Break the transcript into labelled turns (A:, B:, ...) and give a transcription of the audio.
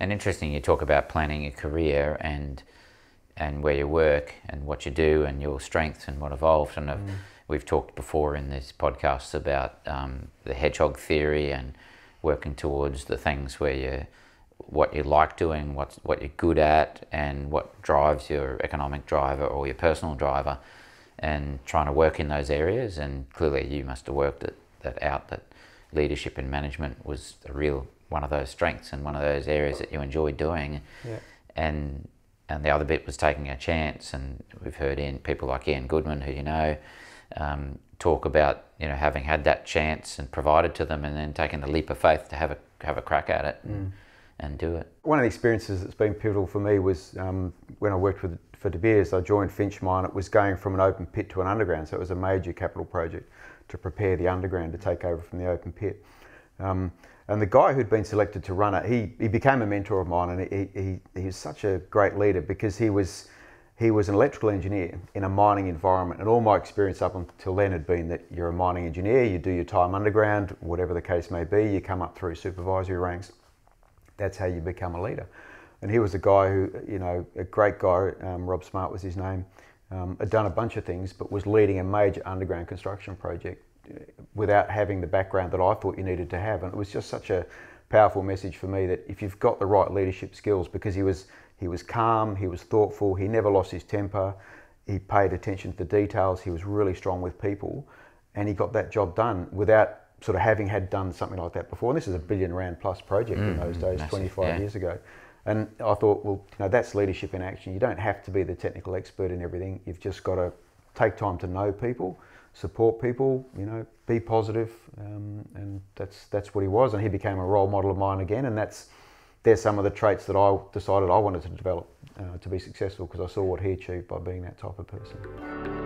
A: And interesting, you talk about planning your career and and where you work and what you do and your strengths and what evolved. And mm. we've talked before in this podcast about um, the hedgehog theory and working towards the things where you what you like doing, what's what you're good at, and what drives your economic driver or your personal driver, and trying to work in those areas. And clearly, you must have worked it, that out. That leadership and management was a real one of those strengths and one of those areas that you enjoy doing.
B: Yeah.
A: And and the other bit was taking a chance. And we've heard in people like Ian Goodman, who you know, um, talk about you know having had that chance and provided to them, and then taking the leap of faith to have a have a crack at it. And,
B: mm.
A: and do it.
B: One of the experiences that's been pivotal for me was um, when I worked with for De Beers. I joined Finsch Mine. It was going from an open pit to an underground, so it was a major capital project to prepare the underground to take over from the open pit. Um, and the guy who'd been selected to run it, he, he became a mentor of mine, and he, he, he was such a great leader because he was he was an electrical engineer in a mining environment, and all my experience up until then had been that you're a mining engineer, you do your time underground, whatever the case may be, you come up through supervisory ranks. That's how you become a leader. And he was a guy who, you know, a great guy, um, Rob Smart was his name, um, had done a bunch of things, but was leading a major underground construction project without having the background that I thought you needed to have. And it was just such a powerful message for me that if you've got the right leadership skills, because he was he was calm, he was thoughtful, he never lost his temper, he paid attention to the details, he was really strong with people, and he got that job done without sort of having had done something like that before. And this is a billion rand plus project mm, in those days, massive, 25 yeah. years ago. And I thought, well, you know, that's leadership in action. You don't have to be the technical expert in everything. You've just got to take time to know people support people, you know, be positive, um, and that's that's what he was. And he became a role model of mine again, and that's there's some of the traits that I decided I wanted to develop uh, to be successful because I saw what he achieved by being that type of person.